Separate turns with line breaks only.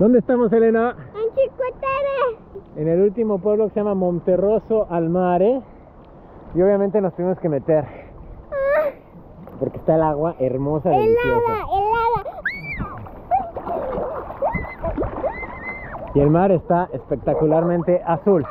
¿Dónde estamos, Elena?
En Chicotere.
En el último pueblo que se llama Monterroso al Mare. ¿eh? Y obviamente nos tuvimos que meter.
Ah.
Porque está el agua hermosa,
helada, deliciosa. Helada.
Y el mar está espectacularmente azul.